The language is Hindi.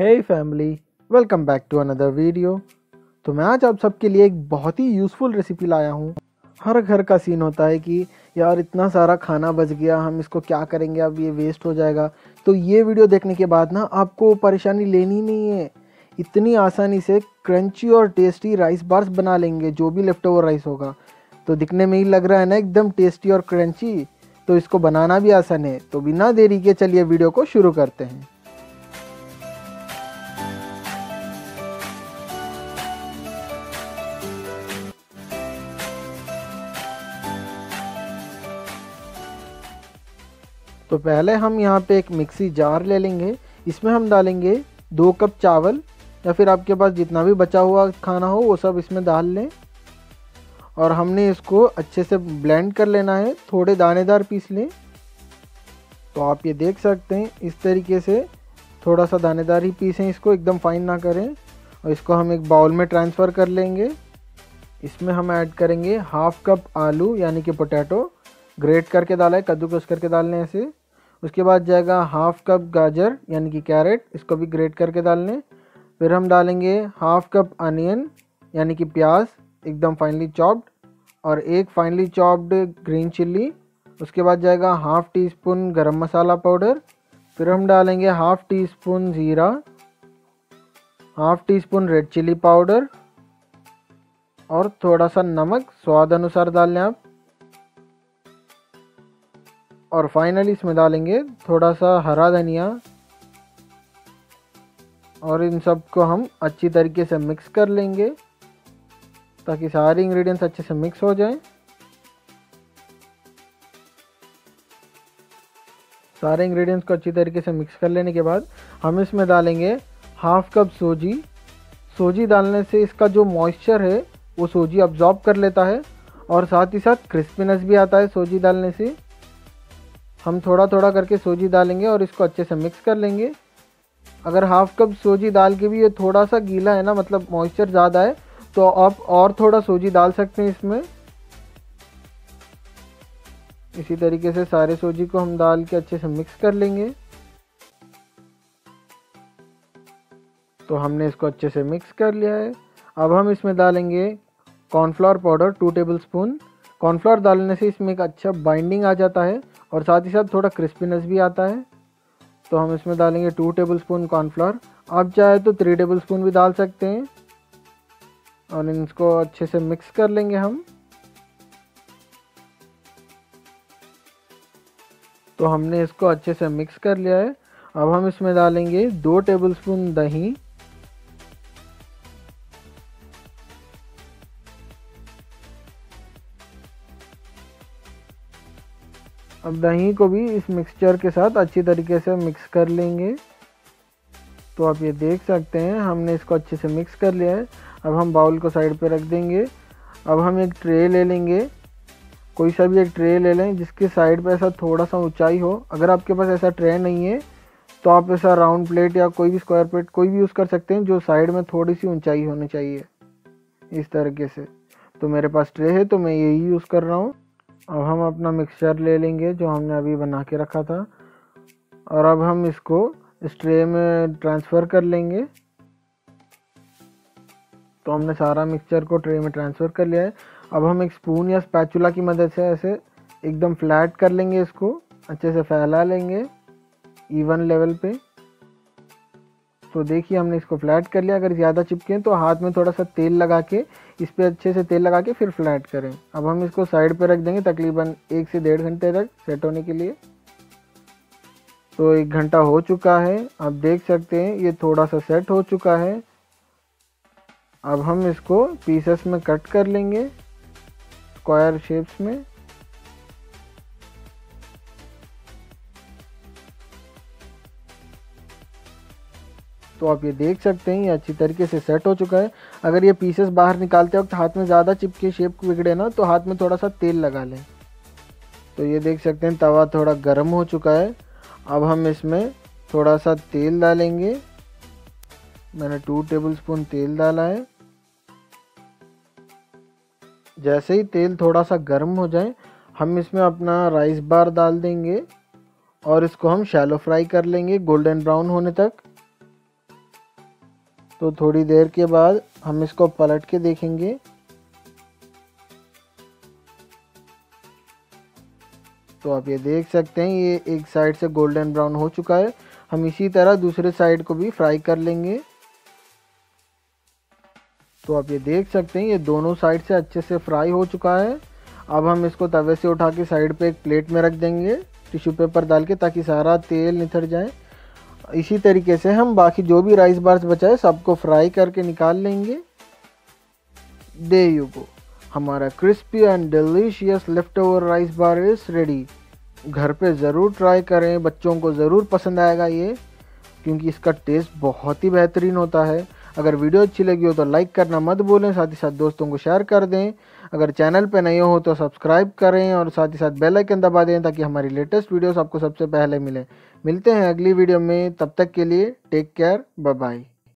Hey family welcome back to another video तो मैं आज आप सबके लिए एक बहुत ही यूज़फुल रेसिपी लाया हूँ। हर घर का सीन होता है कि यार इतना सारा खाना बच गया, हम इसको क्या करेंगे, अब ये वेस्ट हो जाएगा। तो ये वीडियो देखने के बाद ना आपको परेशानी लेनी नहीं है। इतनी आसानी से क्रंची और टेस्टी राइस बार्स बना लेंगे, जो भी लेफ़्ट ओवर राइस होगा। तो दिखने में ही लग रहा है ना एकदम टेस्टी और क्रंची तो इसको बनाना भी आसान है। तो बिना देरी के चलिए वीडियो को शुरू करते हैं। तो पहले हम यहाँ पे एक मिक्सी जार ले लेंगे। इसमें हम डालेंगे दो कप चावल या फिर आपके पास जितना भी बचा हुआ खाना हो, वो सब इसमें डाल लें। और हमने इसको अच्छे से ब्लेंड कर लेना है। थोड़े दानेदार पीस लें। तो आप ये देख सकते हैं, इस तरीके से थोड़ा सा दानेदार ही पीसें, इसको एकदम फाइन ना करें। और इसको हम एक बाउल में ट्रांसफ़र कर लेंगे। इसमें हम ऐड करेंगे हाफ़ कप आलू, यानी कि पोटैटो ग्रेट करके डाला है, कद्दूकस करके डालने ऐसे उसके बाद जाएगा हाफ़ कप गाजर, यानी कि कैरेट इसको भी ग्रेट करके डाल लें फिर हम डालेंगे हाफ़ कप अनियन यानी कि प्याज, एकदम फाइनली चॉप्ड और एक फाइनली चॉप्ड ग्रीन चिल्ली उसके बाद जाएगा हाफ़ टी स्पून गर्म मसाला पाउडर फिर हम डालेंगे हाफ़ टी स्पून ज़ीरा half teaspoon red chilli powder और थोड़ा सा नमक, स्वाद अनुसार डाल लें आप। और फाइनली इसमें डालेंगे थोड़ा सा हरा धनिया। और इन सबको हम अच्छी तरीके से मिक्स कर लेंगे, ताकि सारे इंग्रेडिएंट्स अच्छे से मिक्स हो जाएँ। सारे इंग्रेडिएंट्स को अच्छी तरीके से मिक्स कर लेने के बाद हम इसमें डालेंगे हाफ़ कप सोजी सोजी डालने से इसका जो मॉइस्चर है, वो सोजी अब्जॉर्ब कर लेता है, और साथ ही साथ क्रिस्पीनेस भी आता है सोजी डालने से। हम थोड़ा थोड़ा करके सूजी डालेंगे और इसको अच्छे से मिक्स कर लेंगे। अगर हाफ़ कप सूजी डाल के भी ये थोड़ा सा गीला है ना मतलब मॉइस्चर ज़्यादा है तो आप और थोड़ा सूजी डाल सकते हैं इसमें। इसी तरीके से सारे सूजी को हम डाल के अच्छे से मिक्स कर लेंगे। तो हमने इसको अच्छे से मिक्स कर लिया है। अब हम इसमें डालेंगे cornflour powder two tablespoon cornflour डालने से इसमें एक अच्छा बाइंडिंग आ जाता है और साथ ही साथ थोड़ा क्रिस्पीनेस भी आता है। तो हम इसमें डालेंगे टू टेबल स्पून कॉर्नफ्लावर आप चाहे तो थ्री टेबल स्पून भी डाल सकते हैं। और इनको अच्छे से मिक्स कर लेंगे हम। तो हमने इसको अच्छे से मिक्स कर लिया है। अब हम इसमें डालेंगे दो टेबल स्पून दही। अब दही को भी इस मिक्सचर के साथ अच्छी तरीके से मिक्स कर लेंगे। तो आप ये देख सकते हैं, हमने इसको अच्छे से मिक्स कर लिया है। अब हम बाउल को साइड पे रख देंगे। अब हम एक ट्रे ले लेंगे। कोई सा भी एक ट्रे ले लें जिसके साइड पे ऐसा थोड़ा सा ऊंचाई हो। अगर आपके पास ऐसा ट्रे नहीं है तो आप ऐसा राउंड प्लेट या कोई भी स्क्वायर प्लेट कोई भी यूज़ कर सकते हैं जो साइड में थोड़ी सी ऊंचाई होनी चाहिए। इस तरीके से। तो मेरे पास ट्रे है तो मैं यही यूज़ कर रहा हूँ। अब हम अपना मिक्सचर ले लेंगे जो हमने अभी बना के रखा था। और अब हम इसको इस ट्रे में ट्रांसफ़र कर लेंगे। तो हमने सारा मिक्सचर को ट्रे में ट्रांसफ़र कर लिया है। अब हम एक स्पून या स्पैचुला की मदद से ऐसे एकदम फ्लैट कर लेंगे इसको। अच्छे से फैला लेंगे इवन लेवल पे। तो देखिए हमने इसको फ्लैट कर लिया। अगर ज़्यादा चिपके तो हाथ में थोड़ा सा तेल लगा के, इस पर अच्छे से तेल लगा के फिर फ्लैट करें। अब हम इसको साइड पर रख देंगे तकरीबन एक से डेढ़ घंटे तक सेट होने के लिए। तो एक घंटा हो चुका है। आप देख सकते हैं, ये थोड़ा सा सेट हो चुका है। अब हम इसको पीसेस में कट कर लेंगे स्क्वायर शेप्स में। तो आप ये देख सकते हैं, ये अच्छी तरीके से सेट हो चुका है। अगर ये पीसेस बाहर निकालते वक्त हाथ में ज़्यादा चिपके शेप बिगड़े ना तो हाथ में थोड़ा सा तेल लगा लें। तो ये देख सकते हैं, तवा थोड़ा गर्म हो चुका है। अब हम इसमें थोड़ा सा तेल डालेंगे। मैंने टू टेबल स्पून तेल डाला है। जैसे ही तेल थोड़ा सा गर्म हो जाए, हम इसमें अपना राइस बार डाल देंगे और इसको हम शैलो फ्राई कर लेंगे गोल्डन ब्राउन होने तक। तो थोड़ी देर के बाद हम इसको पलट के देखेंगे। तो आप ये देख सकते हैं, ये एक साइड से गोल्डन ब्राउन हो चुका है। हम इसी तरह दूसरे साइड को भी फ्राई कर लेंगे। तो आप ये देख सकते हैं, ये दोनों साइड से अच्छे से फ्राई हो चुका है। अब हम इसको तवे से उठा के साइड पे एक प्लेट में रख देंगे, टिश्यू पेपर डाल के, ताकि सारा तेल निथर जाए। इसी तरीके से हम बाकी जो भी राइस बार्स बचाए सबको फ्राई करके निकाल लेंगे। दे यू को हमारा crispy and delicious leftover rice bar is ready घर पे ज़रूर ट्राई करें, बच्चों को ज़रूर पसंद आएगा ये, क्योंकि इसका टेस्ट बहुत ही बेहतरीन होता है। अगर वीडियो अच्छी लगी हो तो लाइक करना मत भूलें, साथ ही साथ दोस्तों को शेयर कर दें। अगर चैनल पर नए हो तो सब्सक्राइब करें और साथ ही साथ बेल आइकन दबा दें ताकि हमारी लेटेस्ट वीडियोस आपको सबसे पहले मिलें। मिलते हैं अगली वीडियो में, तब तक के लिए टेक केयर बाय बाय